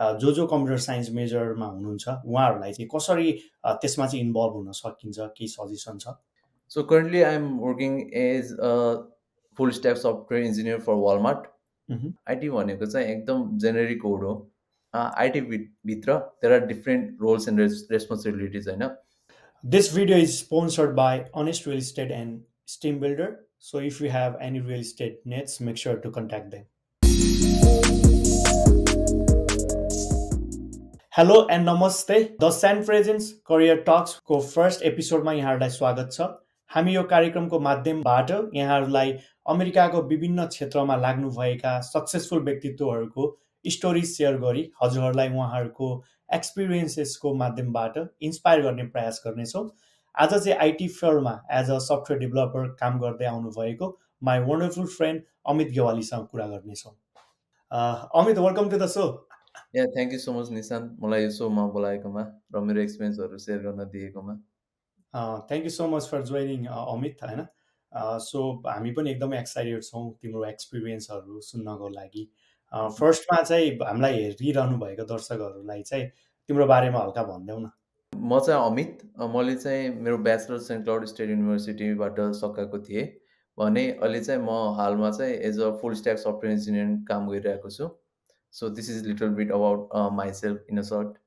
जो जो computer science मेजरमा हुनुहुन्छ उहाँहरूलाई चाहिँ कसरी त्यसमा चाहिँ इन्भल्भ हुन सकिन्छ केही सजेसन छ? So currently I'm working as a full stack software engineer for Walmart IT भनेको चाहिँ एकदम जेनेरिक कोड हो। आइटी भित्र there are different roles and responsibilities होइन? This video is sponsored by Honest Real Estate and Steam Builder so if you have any real estate needs make sure to contact them hello and namaste the saint presence career टक्सको first एपिसोडमा यहाँहरूलाई स्वागत छ। हामी यो कार्यक्रमको माध्यमबाट यहाँहरूलाई अमेरिकाको विभिन्न क्षेत्रमा लाग्नुभएका सक्सेसफुल व्यक्तित्वहरूको स्टोरी सेयर गरी हजुरहरूलाई उहाँहरूको एक्सपिरियन्सेसको माध्यमबाट इन्सपायर गर्ने प्रयास गर्नेछौँ। आज चाहिँ आइटी फिल्डमा एज अ सफ्टवेयर डेभलपर काम गर्दै आउनुभएको माई वन्डरफुल फ्रेन्ड अमित गेवालीसँग कुरा गर्नेछौँ। Amit welcome to the show yeah thank you so much Nishant मलाई यो सोमा बोलाएकोमा र मेरो एक्सपिरियन्सहरू सेयर गर्न दिएकोमा। Thank you so much for joining Amit होइन? सो हामी पनि एकदमै एक्साइटेड छौँ तिम्रो एक्सपिरियन्सहरू सुन्नको लागि। फर्स्टमा चाहिँ हामीलाई हेरिरहनु भएको दर्शकहरूलाई चाहिँ तिम्रो बारेमा हल्का भनिदेऊ न। म चाहिँ अमित मैले चाहिँ मेरो ब्याचलर सेन्ट क्लाउड स्टेट युनिभर्सिटीबाट सकाएको थिएँ। भने अहिले चाहिँ म हालमा चाहिँ as a full stack software engineering काम गरिरहेको छु। So this is little bit about my self in a shirt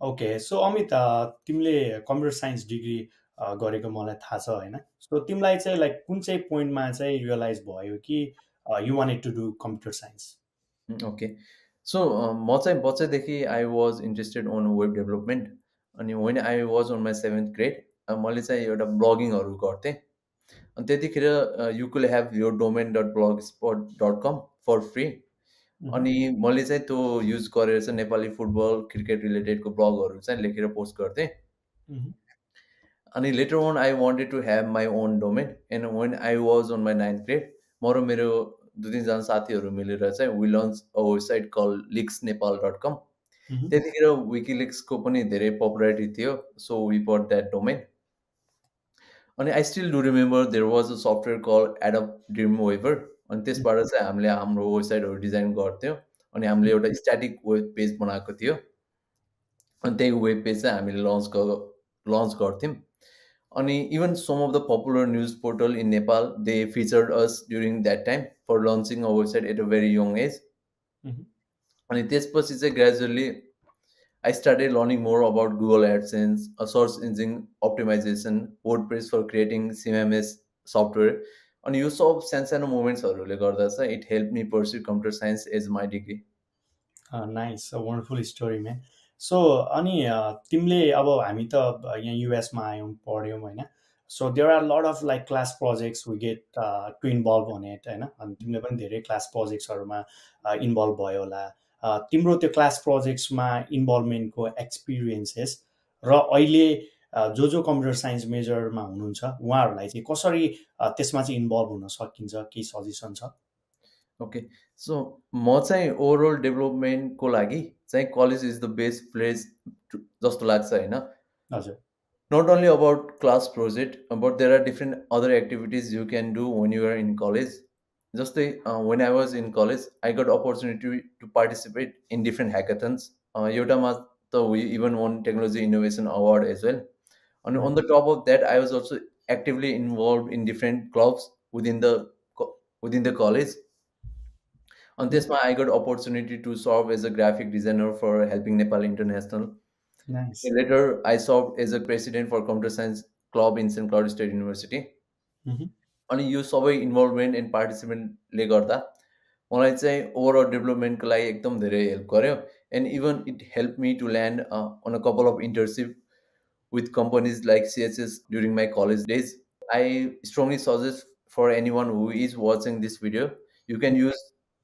okay so Amit अ, तिमीले कम्प्युटर साइन्स डिग्री अ, गरेको मलाई थाहा छ होइन सो तिमीलाई चाहिँ लाइक कुन चाहिँ पोइन्टमा चाहिँ रियलाइज भयो कि you wanted to do computer science okay so म चाहिँ बच्चादेखि I was interested on web development अनि when I was on my seventh grade मैले चाहिँ एउटा ब्लगिङहरू गर्थेँ अनि त्यतिखेर you could have yo domain dot blog spot dot com for free अनि मैले चाहिँ त्यो युज गरेर चाहिँ नेपाली फुटबल क्रिकेट रिलेटेडको ब्लगहरू चाहिँ लेखेर पोस्ट गर्थेँ। अनि later on I wanted to have my own domain and when I was on my ninth grade म र मेरो दुई तिनजना साथीहरू मिलेर चाहिँ वी लन्च अ वेबसाइट कल लिक्स नेपाल डट कम त्यतिखेर विकिलिक्सको पनि धेरै पपुलारिटी थियो so we bought that domain अनि I still do remember there was a software called Adobe dream weber अनि त्यसबाट चाहिँ हामीले हाम्रो वेबसाइटहरू डिजाइन गर्थ्यौँ अनि हामीले एउटा स्ट्याटिक वेब पेज बनाएको थियो। अनि त्यही वेब पेज चाहिँ हामीले लन्च लन्च गर्थ्यौँ। अनि even some of the popular news portal in Nepal they featured us during that time for launching a website at a very young age अनि त्यसपछि चाहिँ gradually I started learning more about Google AdSense search engine optimisation WordPress for creating CMS software अनि यो सब सानसानो मोमेन्ट्सहरूले गर्दा चाहिँ it help me pursue computer science as my degree nice wonderful story man so अनि तिमीले अब हामी त यहाँ युएसमा आयौँ पढ्यौँ होइन? So there are lot of like class projects we get to involve it होइन? अनि तिमीले पनि धेरै क्लास प्रोजेक्ट्सहरूमा इन्भल्भ भयो होला। तिम्रो त्यो क्लास प्रोजेक्ट्समा इन्भल्भमेन्टको एक्सपिरियन्सेस र अहिले जो जो कम्प्युटर साइन्स मेजरमा हुनुहुन्छ उहाँहरूलाई चाहिँ कसरी त्यसमा चाहिँ इन्भल्भ हुन सकिन्छ के सजेसन छ? ओके सो म चाहिँ ओभरअल डेभलपमेन्टको लागि चाहिँ college is the best place जस्तो लाग्छ होइन। हजुर। Not only about class project but there are different other activities you can do when you're in college जस्तै when I was in college I got opportunity to participate in different hackathons एउटामा त we even won technology innovation award as well and on the top of that i was also actively involved in different clubs within the co- within the college and this i got opportunity to serve as a graphic designer for helping nepal international nice Later, I served as a president for computer science club in St. Cloud State University. Mhm. अनि यो सबै involvement end पार्टिसिपेन्टले गर्दा मलाई चाहिँ overall डेभलपमेन्टको लागि एकदम धेरै help गर्यो and even it help me to land on a couple of internship with companies like CSS during my college days. I strongly suggest for anyone who is watching this video, you can use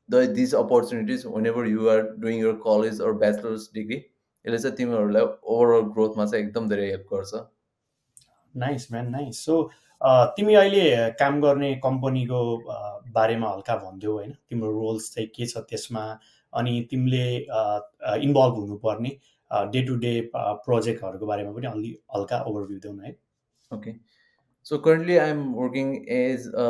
the these opportunities whenever you are doing your college or bachelor's degree. यसले चाहिँ तिमीहरूलाई overall ग्रोथमा चाहिँ एकदम धेरै help गर्छ nice म्यान nice so तिमी अहिले काम गर्ने कम्पनीको अ, बारेमा हल्का भनिदेऊ होइन तिम्रो रोल्स चाहिँ के छ त्यसमा अनि तिमीले इन्भल्भ हुनुपर्ने डे टु डे प्रोजेक्टहरूको बारेमा पनि अलि हल्का ओभरभ्यू देऊ न है. So currently I'm working as a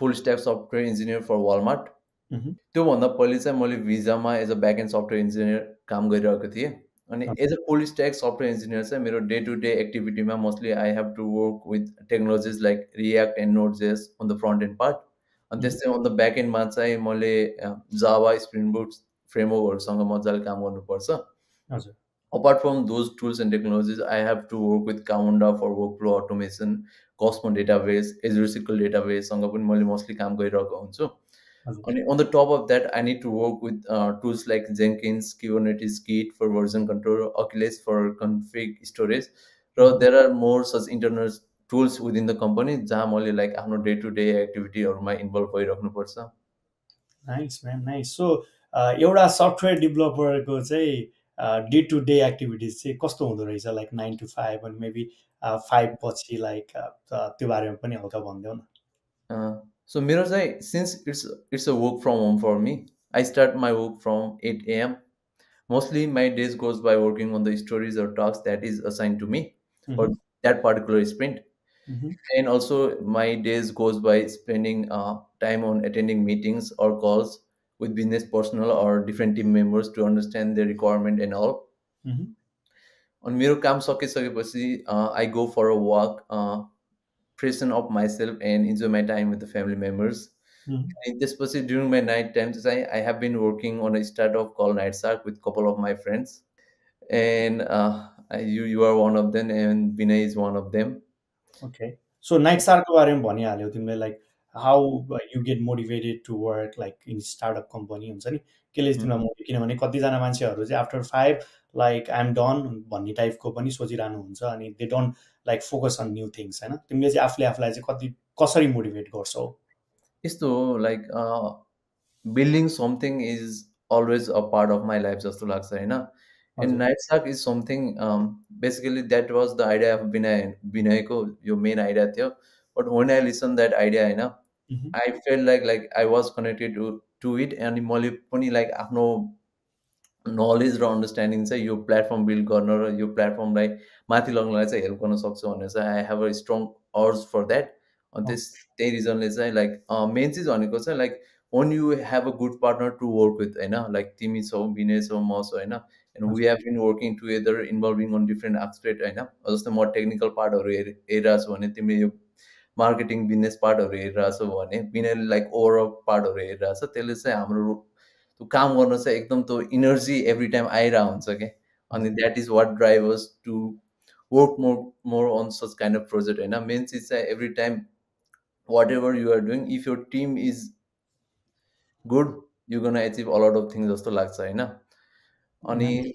full stack software engineer for Walmart. मह्म, त्योभन्दा पहिले चाहिँ मैले भिजामा as a back end software engineer काम गरिरहेको थिएँ। अनि as a full stack software engineer चाहिँ मेरो day to day एक्टिभिटीमा mostly I have to work with technologies like React and Node JS on the front end part अनि hmm, त्यस्तै on the back एन्डमा चाहिँ मैले जावा स्प्रिङ बुट्स फ्रेमवर्कहरूसँग मजाले काम गर्नुपर्छ। Okay. Apart from those tools and technologies, I have to work with Camunda for workflow automation, Cosmo database, Azure SQL database, मैले mostly काम गरिरहेको हुन्छु अनि on the top of that I need to work with tools like Jenkins Kubernetes Git for version control Akeyless for config storage raw there are more such internal tools within the company जहाँ मैले like आफ्नो day to day एक्टिभिटीहरूमा इन्भल्भ भइराख्नुपर्छ nice ma'am nice so एउटा software डेभलपरको चाहिँ day to day activities चाहिँ कस्तो हुँदो रहेछ लाइक नाइन टु फाइभ अनि मेबी फाइभ पछि लाइक त्यो बारेमा पनि हल्का भनिदेऊ न सो मेरो चाहिँ since it's it's a work from home for me I start my work from eight AM mostly my days goes by working on the stories or tasks that is assigned to me or मह्म, that particular sprint मह्म, and also my days goes by spending uh, time on attending meetings or calls with business personnel or different team members to understand the requirement and all. On Miro Kam Soke basically I go for a walk, uh, present of myself, and enjoy my time with the family members. In this process, during my night time, I, I have been working on a startup called NightShark with couple of my friends. And uh, you you are one of them, and Vinay is one of them. Okay. So, NightShark, like, how you get motivated to work like in startup company हुन्छ नि? केले तिमीलाई motive किनभने कतिजना मान्छेहरू चाहिँ after five like I'm done भन्ने टाइपको पनि सोचिरहनु हुन्छ अनि they don't like focus on new things होइन? तिमीले चाहिँ आफूले आफूलाई चाहिँ कति कसरी मोटिभेट गर्छौ यस्तो हो like building something is always a part of my life जस्तो लाग्छ होइन? And Night Shark is something basically that was the idea of Vinay विनयको यो मेन आइडिया थियो। But when I listen that idea होइन मह्म, आई fail like like I was connected to to it अनि मैले पनि like आफ्नो नलेज र understanding चाहिँ यो platform build गर्न र यो प्लेटफर्मलाई माथि लग्नलाई चाहिँ हेल्प गर्न सक्छु भनेर चाहिँ आई हेभ अ स्ट्रङ अर्ज फर द्याट अनि त्यस त्यही रिजनले चाहिँ लाइक मेन चिज भनेको चाहिँ like one you have a good partner to work with होइन लाइक तिमी छौ विनय छौ म छु होइन एन्ड वी हजुर have been working together involving on different aspect होइन जस्तै म टेक्निकल पार्टहरू हेरि हेरिरहेको छु भने तिमीले यो मार्केटिङ बिजनेस पार्टहरू हेरिरहेछौ भने विनयले लाइक ओभरअल पार्टहरू हेरिरहेछ त्यसले चाहिँ हाम्रो त्यो काम गर्न चाहिँ एकदम त्यो इनर्जी एभ्री टाइम आइरहेको हुन्छ क्या अनि हजुर that is what drivers to work more more on such kind of project होइन मेन चिज चाहिँ every time watt ever you are doing if your Tim is good you gonna achieve a lot of things जस्तो लाग्छ होइन अनि nice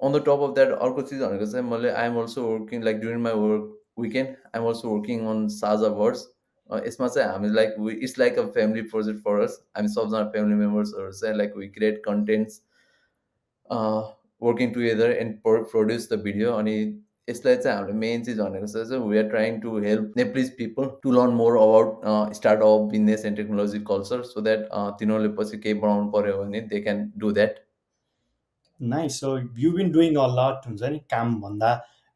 on the top of that अर्को चिज भनेको चाहिँ मैले I'm also working like during my work weekend. I'm also working on SajhaVerse. Uh, it's I mean, like it's like a family project for us. I'm mean, some of family members or say like we create contents, uh, working together and produce the video. Only it's like say the main thing is so we are trying to help Nepalese people to learn more about uh, startup business and technology culture so that uh, they can do that. Nice. So you've been doing a lot, any camp on.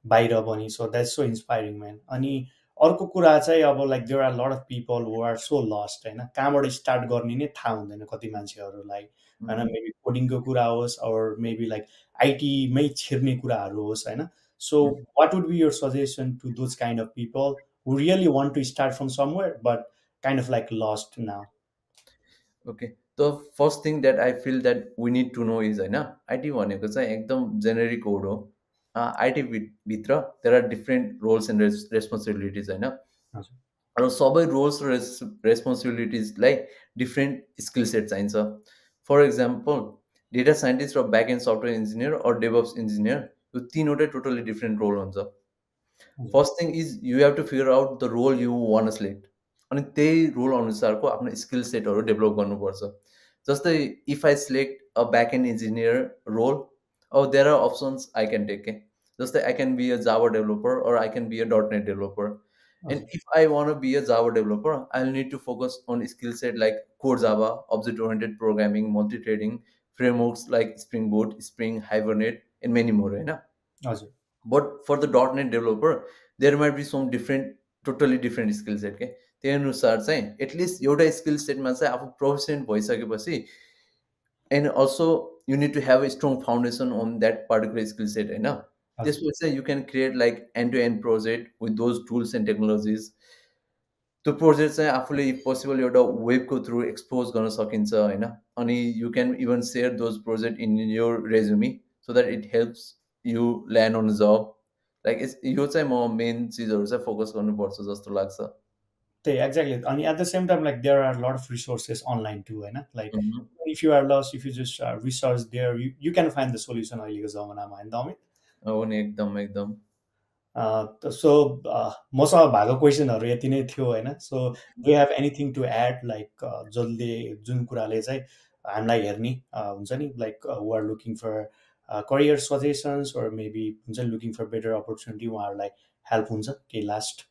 बाहिर पनि so that's so inspiring म्यान अनि अर्को कुरा चाहिँ अब like there are lot of people who are so lost होइन? कहाँबाट स्टार्ट गर्ने नै थाहा हुँदैन कति मान्छेहरूलाई होइन? मेबी कोडिङको कुरा होस् अर मेबी लाइक आइटीमै छिर्ने कुराहरू होस् होइन? So what would be your suggestion to those kind of people who really want to start from somewhere but kind of like lost now okay the first thing that I feel that we need to know is होइन? IT भनेको चाहिँ एकदम generic word हो। IT भित्र there are different roles and res responsibilities होइन? र सबै roles र रेस रेस्पोन्सिबिलिटिजलाई डिफ्रेन्ट स्किल सेट चाहिन्छ। For example data scientist raw back end software engineer or DevOps engineer यो तिनवटै टोटली डिफ्रेन्ट रोल हुन्छ। First thing is you have to figure out the role you want select अनि त्यही role अनुसारको आफ्नो skill सेटहरू develop गर्नुपर्छ। जस्तै if I select a back end engineer role अब there are options I can take के जस्तै आई can be a Java developer or I can be a dot net developer and if I want be a Java developer I will need to focus on skill set like code Java object oriented programming multi trading frameworks like spring boat spring hibernate end many more होइन हजुर but for the dot net developer there might be some different totally different skill set के त्यही अनुसार चाहिँ at least एउटा skill सेटमा चाहिँ आफू प्रोफिसियन्ट भइसकेपछि and also you need to have a strong foundation on that particular skill set होइन त्यसपछि चाहिँ यु can create like and to end project with those tools end technologies त्यो प्रोजेक्ट चाहिँ आफूले पोसिबल एउटा वेबको थ्रु एक्सपोज गर्न सकिन्छ होइन अनि यु क्यान even share those project in your रेज्युमी so that it helps you land अन जब लाइक यो चाहिँ म मेन चिजहरू चाहिँ फोकस गर्नुपर्छ जस्तो लाग्छ त्यही एक्ज्याक्टली अनि at the same time like there are lot of resources online to होइन लाइक इफ यु आर लस if you just research there you can find the solution अहिलेको जमानामा होइन त अमित हो नि एकदम एकदम सो मसँग भएको क्वेसनहरू यति नै थियो होइन so do have anything to add like जसले जुन कुराले चाहिँ हामीलाई हेर्ने हुन्छ नि like are looking for career suggestions or maybe हुन्छ नि लुकिङ फर बेटर अपर्च्युनिटी उहाँहरूलाई हेल्प हुन्छ केही लास्ट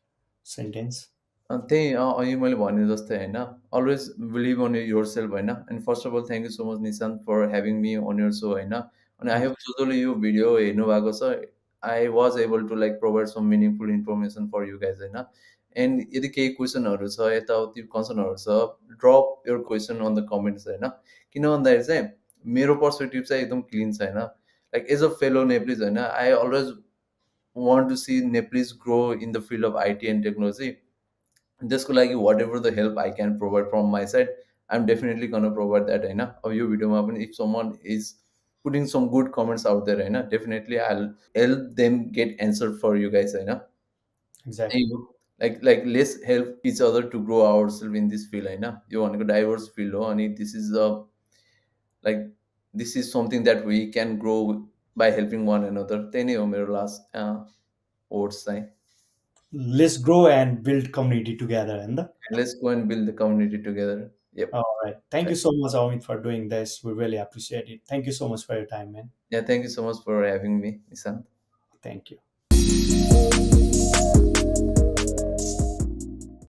सेन्टेन्स त्यही अघि मैले भने जस्तै होइन always believe on your self होइन and first of all thank you so much Nishant for having me on your show होइन अनि आई होप जो जसले यो भिडियो हेर्नु भएको छ I was able to like provide some meaningful information for you guys होइन and यदि केही क्वेसनहरू छ यताउति कन्सर्नहरू छ drop your question on the comments होइन किन भन्दाखेरि चाहिँ मेरो पर्सपेक्टिभ चाहिँ एकदम क्लिन छ होइन like as a fellow Nepalese होइन I always want to see Nepalese grow in the field of IT and technology त्यसको लागि whatever the help I can provide from my side I am definitely can provide that होइन अब यो भिडियोमा पनि if someone is putting some good comments out there होइन definitely I'll help them get answer for you guys होइन exactly like like let's help each other to grow ourselves in this field होइन यो भनेको diverse field हो अनि this is a like this is something that we can grow by helping one another त्यही नै हो मेरो लास्ट वर्ड्स चाहिँ let's grow and build community together and the let's go and build the community together. Yep. all right. Thank you so much Amit for doing this. We really appreciate it. Thank you so much for your time man. Yeah, thank you so much for having me, Nishant. thank you